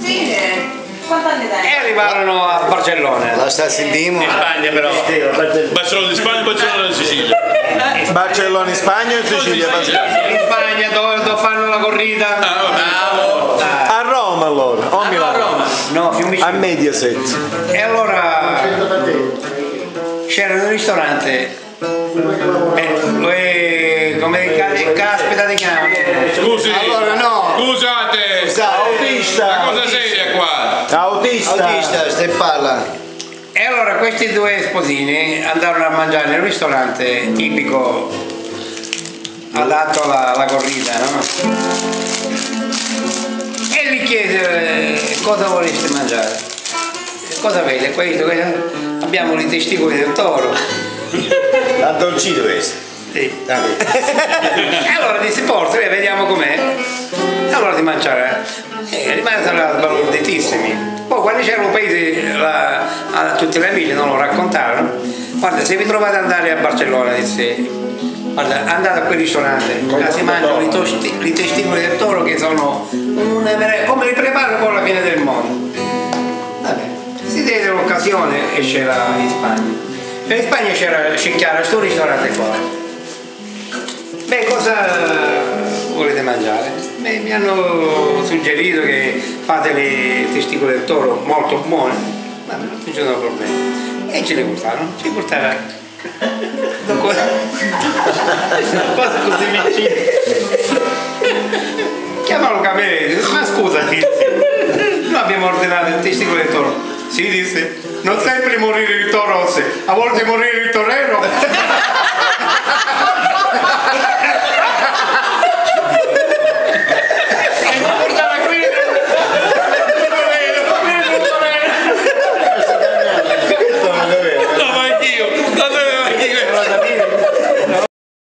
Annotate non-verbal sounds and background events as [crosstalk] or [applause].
Sì, quanti anni E arrivarono a Barcellona. La sta sentimo? In Spagna però. Barcellona di Spagna, Barcellona di Sicilia. Barcellona in Spagna o in Sicilia? In Spagna dove, dove fanno la corrida? Ah. A Roma allora, o a A Milano? Roma. No, Fiumicino. A Mediaset. E allora c'era un ristorante. Eh, lui, come ca- caspita ti chiama? Scusi. Allora no. Scusate. Autista. Una cosa seria qua. Autista. Autista, stai parla. E allora questi due sposini andarono a mangiare nel ristorante tipico adatto alla, alla corrida, no? E gli chiese cosa voleste mangiare. Cosa avete? Questo, questo? Abbiamo i testicoli del toro. [laughs] Addolcito questo. Sì. [laughs] E allora disse forza, di mangiare. E rimasero sbalorditissimi. Poi quando c'erano paesi, la, a tutti gli amici non lo raccontarono. Guarda, se vi trovate ad andare a Barcellona, disse, guarda, andate a quel ristorante, là si mangiano i, tosti- i testicoli del toro che sono mere- come li preparano poi alla fine del mondo. Vabbè, si diede l'occasione e c'era in Spagna. E in Spagna c'era Scicchiara, questo ristorante qua. Beh, cosa volete mangiare? Beh, mi hanno suggerito che fate le testicole del toro molto buone. Vabbè, non ci sono problemi. E ce le portarono, ci portarono. Cosa cosa così vicino? Chiamalo dice, ma scusa, disse, noi abbiamo ordinato il testicolo del toro. Sì, disse, non sempre morire il toro, a volte morire il torero.